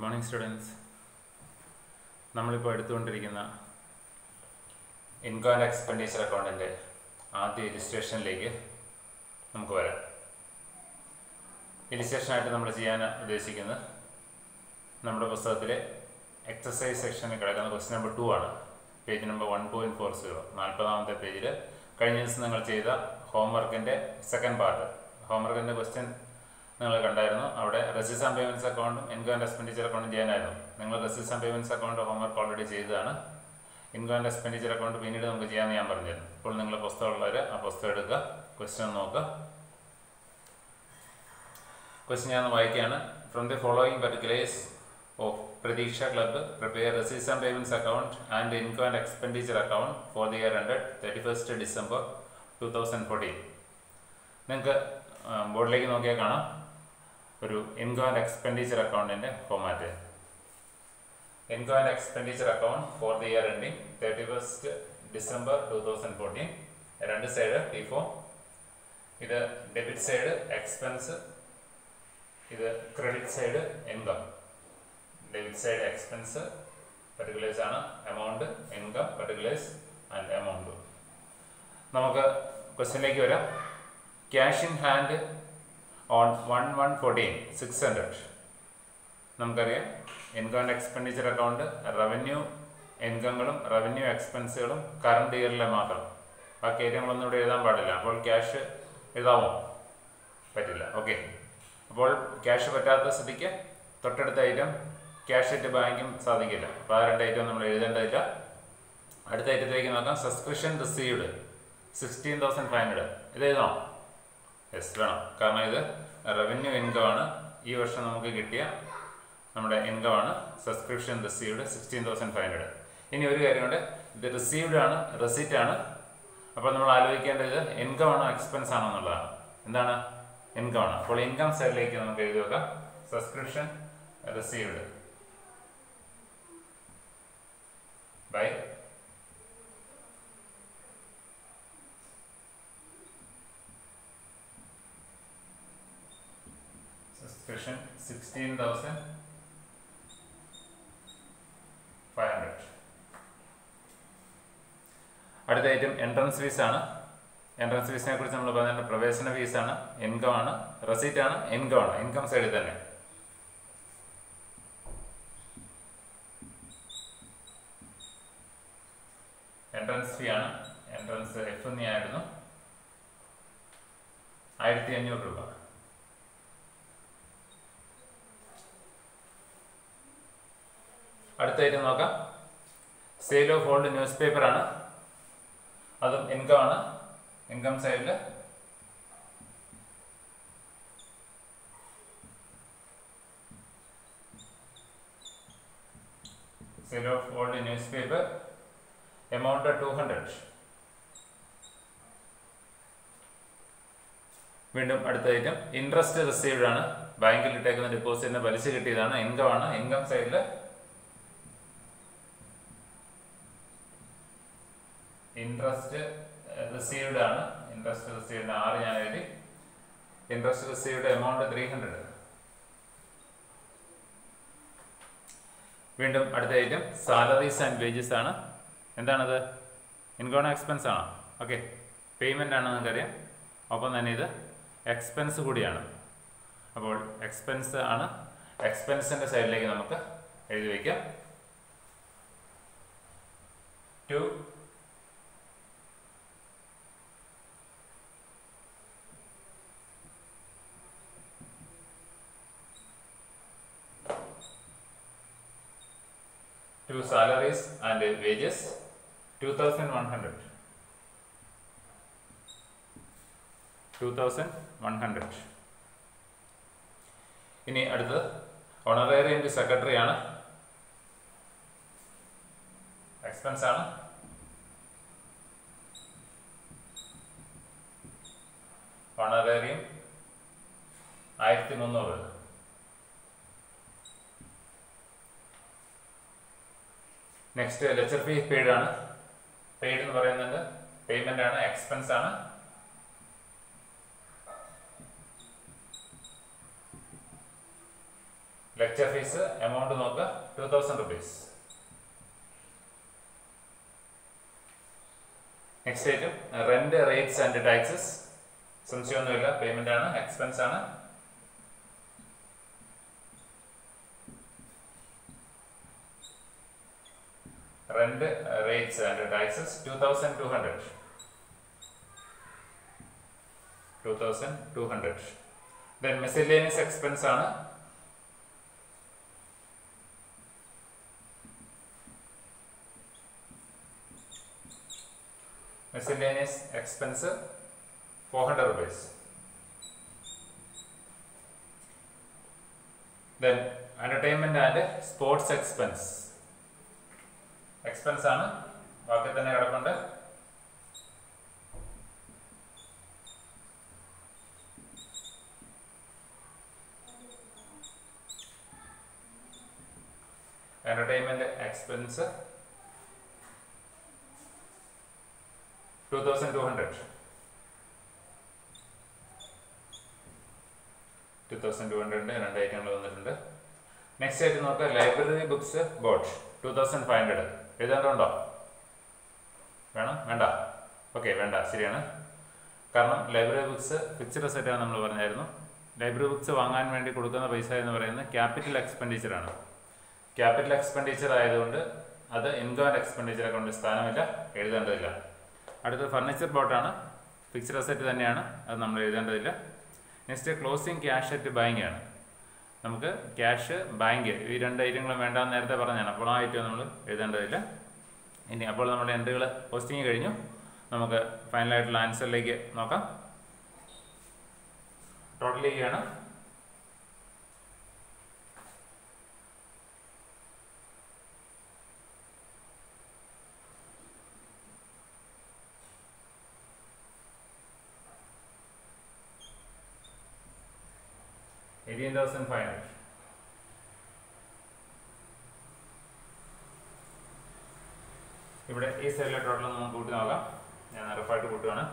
Good morning students നമ്മളിപ്പോൾ എടുത്തുകൊണ്ടിരിക്കുന്ന income and expenditure അക്കൗണ്ടിന്റെ ആദ്യ രജിസ്ട്രേഷനിലേക്ക് നമുക്ക് വരാം. രജിസ്ട്രേഷനായിട്ട് നമ്മൾ ചെയ്യാൻ ഉദ്ദേശിക്കുന്നത് നമ്മുടെ പുസ്തകത്തിലെ എക്സസൈസ് സെക്ഷനിൽ കിടക്കുന്ന ക്വസ്റ്റ്യൻ നമ്പർ ടു ആണ്. Page number one point four zero നാൽപ്പതാമത്തെ പേജിൽ കഴിഞ്ഞ ദിവസം നിങ്ങൾ ചെയ്ത ഹോംവർക്കിന്റെ സെക്കൻഡ് പാർട്ട് ഹോംവർക്കിന്റെ ക്വസ്റ്റ്യൻ നിങ്ങൾ കണ്ടായിരുന്നു. അവിടെ റെസിസ് ആൻഡ് പേയ്മെന്റ്സ് അക്കൗണ്ടും ഇൻകം ആൻഡ് എക്സ്പെൻഡിച്ചർ അക്കൗണ്ടും ചെയ്യാനായിരുന്നു. നിങ്ങൾ റെസിസ് and payments account homework already ചെയ്തതാണ്. ഇൻകം ആൻഡ് എക്സ്പെൻഡിച്ചർ അക്കൗണ്ട് പിന്നീട് നമുക്ക് ചെയ്യാമെന്ന് ഞാൻ പറഞ്ഞിരുന്നു. ഇപ്പോൾ നിങ്ങൾ പുസ്തകമുള്ളവർ ആ പുസ്തകം എടുക്കുക. ക്വസ്റ്റ്യൻ നോക്കുക. ക്വസ്റ്റ്യൻ ഞാൻ വായിക്കുകയാണ്. From the following particulars of Pratheeksha club prepare റെസീസ് and payments account and income and expenditure account for the year hundred thirty first December two thousand fourteen നിങ്ങൾക്ക് ബോർഡിലേക്ക് നോക്കിയാൽ കാണാം. ഒരു ഇൻകം ആൻഡ് എക്സ്പെൻഡിച്ചർ അക്കൗണ്ടിന്റെ format income and expenditure account for the year ending thirty first December two thousand fourteen രണ്ട് side T form ഇത് debit side expense ഇത് credit side income debit side expense particulars ആണ് amount income particulars and amount നമുക്ക് ക്വസ്റ്റ്യനിലേക്ക് വരാം. Cash in hand on one one fourteen six hundred നമുക്കറിയാം income and expenditure account revenue ഇൻകങ്ങളും revenue എക്സ്പെൻസുകളും current ഇയറിലെ മാത്രം. ബാക്കി ഏരിയകളൊന്നും ഇവിടെ എഴുതാൻ പാടില്ല. അപ്പോൾ ക്യാഷ് എഴുതാമോ പറ്റില്ല. ഓക്കെ അപ്പോൾ ക്യാഷ് പറ്റാത്ത സ്ഥിതിക്ക് തൊട്ടടുത്ത ഐറ്റം ക്യാഷ് ആയിട്ട് ബാങ്കും സാധിക്കില്ല. അപ്പോൾ ആ രണ്ട് ഐറ്റം നമ്മൾ എഴുതേണ്ടതില്ല. അടുത്ത ഐറ്റത്തിലേക്ക് നോക്കാം. Subscription received sixteen thousand five hundred ഇത് എഴുതണോ? യെസ് വേണം. കാരണം ഇത് റവന്യൂ ഇൻകം ആണ്. ഈ വർഷം നമുക്ക് കിട്ടിയ നമ്മുടെ ഇൻകം ആണ്. Subscription received sixteen thousand five hundred ഇനി ഒരു കാര്യമുണ്ട് ഇത് റിസീവ്ഡ് ആണ് റെസിറ്റ് ആണ്. അപ്പോൾ നമ്മൾ ആലോചിക്കേണ്ടത് ഇൻകം ആണോ എക്സ്പെൻസ് ആണോ എന്നുള്ളതാണ്. എന്താണ്? ഇൻകം ആണ്. അപ്പോൾ ഇൻകം സൈഡിലേക്ക് നമുക്ക് എഴുതി വെക്കാം സബ്സ്ക്രിപ്ഷൻ റിസീവ്ഡ് ബൈ subscription 16,500 അടുത്ത ഐറ്റം എൻട്രൻസ് ഫീസ് ആണ്. എൻട്രൻസ് ഫീസിനെ കുറിച്ച് നമ്മൾ പറഞ്ഞ പ്രവേശന ഫീസാണ് ഇൻകം ആണ് റെസീറ്റ് ആണ് ഇൻകം ആണ്. ഇൻകം സൈഡിൽ തന്നെ. എൻട്രൻസ് ഫീ ആണ്. എൻട്രൻസ് എഫ് എന്നായിരുന്നു ആയിരത്തി അഞ്ഞൂറ് രൂപ. അടുത്തായിട്ട് നോക്കാം. സെയിൽ ഓഫ് ഓൾഡ് ന്യൂസ് ആണ്. അതും ഇൻകം ആണ്. ഇൻകം സൈഡിൽ sale of old newspaper amount two hundred വീണ്ടും അടുത്ത ഐറ്റം ഇൻട്രസ്റ്റ് റിസീവ്ഡ് ആണ് ബാങ്കിൽ ഇട്ടേക്കുന്ന ഡെപ്പോസിറ്റിന് പലിശ കിട്ടിയതാണ്. ഇൻകം ആണ്. ഇൻകം സൈഡിൽ ഇൻട്രസ്റ്റ് റിസീവ്ഡ് ആണ്. ഇൻട്രസ്റ്റ് റിസീവ്ഡ് ആറ് ഞാൻ എഴുതി. Interest received amount three hundred വീണ്ടും അടുത്ത ഐറ്റം സാലറീസ് ആൻഡ് വേജസ് ആണ്. എന്താണത്? ഇൻകം എക്സ്പെൻസ് ആണോ? ഓക്കെ പേയ്മെന്റ് ആണ് നിങ്ങൾക്കറിയാം. ഒപ്പം തന്നെ ഇത് എക്സ്പെൻസ് കൂടിയാണ്. അപ്പോൾ എക്സ്പെൻസ് ആണ്. എക്സ്പെൻസിന്റെ സൈഡിലേക്ക് നമുക്ക് എഴുതി വയ്ക്കാം to to salaries and wages 2100 2100 ഇനി അടുത്തത് ഓണറേറിയം സെക്രട്ടറി ആണ്. എക്സ്പെൻസ് ആണ്. ഓണറേറിയം ആയിരത്തി മുന്നൂറ്. നെക്സ്റ്റ് ലെക്ചർ ഫീ പെയ്ഡ് ആണ്. പെയ്ഡ് എന്ന് പറയുന്നത് പേയ്മെന്റ് ആണ് എക്സ്പെൻസ് ആണ്. ലെക്ചർ ഫീസ് എമൗണ്ട് നോക്കുക two thousand rupees next item rent rates and taxes സംശയമൊന്നുമില്ല പേയ്മെന്റ് ആണ് എക്സ്പെൻസ് ആണ്. Rent uh, rates and taxes 2200 2200 then miscellaneous expense ആണ്. Miscellaneous expense 400 rupees. Then entertainment and sports expense expense ആണ്. ബാക്കി തന്നെ കിടപ്പുണ്ട്. Entertainment expense two thousand two hundred two thousand two hundred രണ്ട് ഐറ്റങ്ങൾ വന്നിട്ടുണ്ട്. നെക്സ്റ്റ് ആയിട്ട് നോക്കുക library books bought two thousand five hundred എഴുതേണ്ടതുണ്ടോ വേണം? വേണ്ട. ഓക്കെ വേണ്ട. ശരിയാണ്. കാരണം ലൈബ്രറി ബുക്സ് ഫിക്സ്ഡ് അസറ്റ് ആണ് നമ്മൾ പറഞ്ഞായിരുന്നു. ലൈബ്രറി ബുക്സ് വാങ്ങാൻ വേണ്ടി കൊടുക്കുന്ന പൈസ എന്ന് പറയുന്നത് ക്യാപിറ്റൽ എക്സ്പെൻഡിച്ചർ ആണ്. ക്യാപിറ്റൽ എക്സ്പെൻഡിച്ചർ ആയതുകൊണ്ട് അത് ഇൻകം ആൻഡ് എക്സ്പെൻഡിച്ചർ അക്കൗണ്ടിൽ സ്ഥാനമില്ല എഴുതേണ്ടതില്ല. അടുത്തത് ഫർണിച്ചർ ബോട്ടാണ് ഫിക്സ്ഡ് അസറ്റ് തന്നെയാണ് അത് നമ്മൾ എഴുതേണ്ടതില്ല. Next closing cash at bank ആണ്. നമുക്ക് ക്യാഷ് ബാങ്ക് ഈ രണ്ട് ഐറ്റങ്ങളും വേണ്ടാന്ന് നേരത്തെ പറഞ്ഞാണ് അപ്പോൾ ആ ഐറ്റം നമ്മൾ എഴുതേണ്ടതില്ല. ഇനി അപ്പോൾ നമ്മുടെ എൻട്രികൾ പോസ്റ്റിംഗ് കഴിഞ്ഞു. നമുക്ക് ഫൈനലായിട്ടുള്ള ആൻസറിലേക്ക് നോക്കാം. ടോട്ടൽ ചെയ്യുകയാണ്. എയ്റ്റീൻ തൗസൻഡ് ഫൈവ് ഹൺഡ്രഡ് ഇവിടെ ഈ സൈഡിലെ ടോട്ടൽ നമുക്ക് കൂട്ടി നോക്കാം. ഞാൻ റഫായിട്ട് കൂട്ടുകയാണ്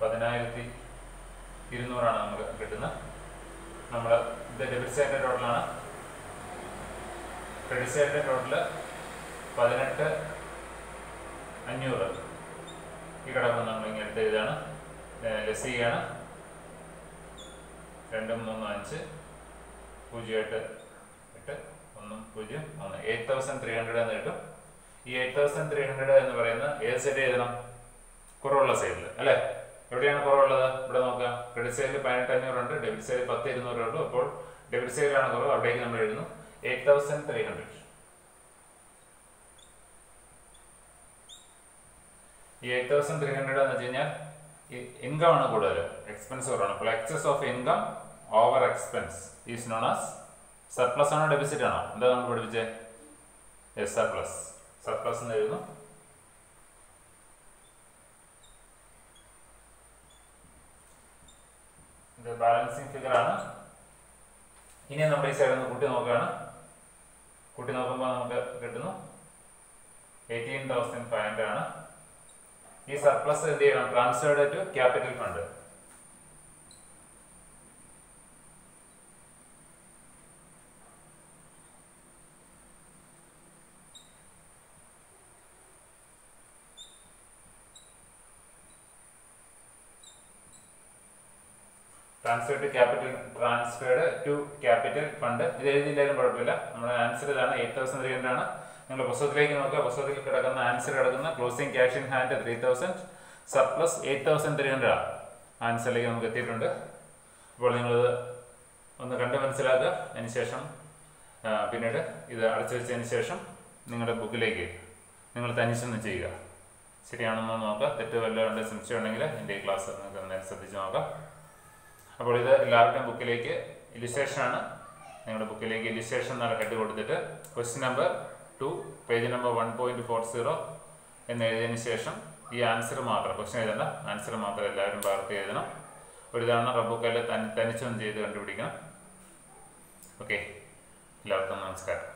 പതിനായിരത്തി ഇരുന്നൂറാണ് നമുക്ക് കിട്ടുന്നത് നമ്മൾ ഡെബിറ്റ് സൈഡിന്റെ ടോട്ടലാണ് ക്രെഡിറ്റ് സൈഡിന്റെ ടോട്ടൽ പതിനെട്ട് അഞ്ഞൂറ്. ഈ കിടക്കുന്ന നമ്മൾ ഇങ്ങനെ എടുത്ത് എഴുതാണ് ലെസ് ചെയ്യാണ് രണ്ട് മൂന്ന് അഞ്ച്. പൂജ്യം എട്ട് എട്ട് ഒന്ന് പൂജ്യം ഒന്ന് എയ്റ്റ് തൗസൻഡ് ത്രീ ഹൺഡ്രഡ് എന്ന് കിട്ടും. ഈ എയ്റ്റ് തൗസൻഡ് ത്രീ ഹൺഡ്രഡ് എന്ന് പറയുന്ന ഏത് സൈഡ് എഴുതണം? കുറവുള്ള സൈഡിൽ അല്ലേ? എവിടെയാണ് കുറവുള്ളത് ഇവിടെ നോക്കാം. ക്രെഡിറ്റ് സൈഡിൽ പതിനെട്ട് അഞ്ഞൂറുണ്ട്. ഡെബിറ്റ് സൈഡിൽ പത്ത് ഇരുന്നൂറേ ഉള്ളൂ അപ്പോൾ ഡെബിറ്റ് സൈഡിലാണ് കുറവ്. അവിടേക്ക് നമ്മൾ എഴുതുന്നു. Eight thousand three hundred. ഈ എയ്റ്റ് തൗസൻഡ് ത്രീ ഹൺഡ്രഡ് എന്ന് വെച്ച് കഴിഞ്ഞാൽ ഇൻകം ആണ് കൂടുതൽ. എക്സ്പെൻസ് കുറവാണ്. അപ്പോൾ excess of income over expense is known as surplus ആണോ? ഡെബിസിറ്റ് ആണോ? എന്താ നമ്മൾ പഠിപ്പിച്ചേ? എസ് സർപ്ലസ് സർപ്ലസ് എന്ന് എഴുതുന്നു. ബാലൻസിങ് ഫിഗർ ആണ്. ഇനി നമ്മൾ ഈ സൈഡിൽ നിന്ന് കൂട്ടി നോക്കുകയാണ്. കൂട്ടി നോക്കുമ്പോൾ നമുക്ക് കിട്ടുന്നു എയ്റ്റീൻ തൗസൻഡ് ഫൈവ് ഹൺഡ്രഡ് ആണ്. ഈ സർപ്ലസ് എന്ത് ചെയ്യണം? Transferred to capital fund transferred to capital transferred to capital fund ഇത് എഴുതിയില്ലാലും കുഴപ്പമില്ല. നമ്മുടെ ആൻസർ ഇതാണ് എയ്റ്റ് തൗസൻഡ് ത്രീ ഹൺഡ്രഡ് ആണ്. നിങ്ങൾ പുസ്തകത്തിലേക്ക് നോക്കുക. പുസ്തകത്തിൽ കിടക്കുന്ന ആൻസർ കിടക്കുന്ന closing cash in hand three thousand surplus eight thousand three hundred ആണ്. ആൻസറിലേക്ക് നമുക്ക് എത്തിയിട്ടുണ്ട്. അപ്പോൾ നിങ്ങളിത് ഒന്ന് കണ്ട് മനസ്സിലാക്കുക. അതിനുശേഷം പിന്നീട് ഇത് അടച്ചു വെച്ചതിന് ശേഷം നിങ്ങളുടെ ബുക്കിലേക്ക് നിങ്ങൾ തനിച്ചൊന്ന് ചെയ്യുക. ശരിയാണെന്ന് നോക്കുക. തെറ്റ് വല്ലതും സംശയം എന്റെ ഈ ക്ലാസ് നിങ്ങൾക്ക് നന്നായി ശ്രദ്ധിച്ച് നോക്കാം. അപ്പോൾ ഇത് എല്ലാവരുടെയും ബുക്കിലേക്ക് ഇലിസ്ട്രേഷൻ ആണ്. നിങ്ങളുടെ ബുക്കിലേക്ക് ഇലിസ്ട്രേഷൻ എന്നുള്ള ഹെഡ് കൊടുത്തിട്ട് question number two page number one point four zero എന്ന് എഴുതിയതിന് ശേഷം ഈ ആൻസർ മാത്രം ക്വസ്റ്റ്യൻ എഴുതണ്ട ആൻസർ മാത്രം എല്ലാവരും പകർത്തി എഴുതണം. ഒരു തവണ റബ്ബുക്കല്ല് തനി തനിച്ചൊന്ന് ചെയ്ത് കണ്ടുപിടിക്കണം. ഓക്കെ എല്ലാവർക്കും നമസ്കാരം.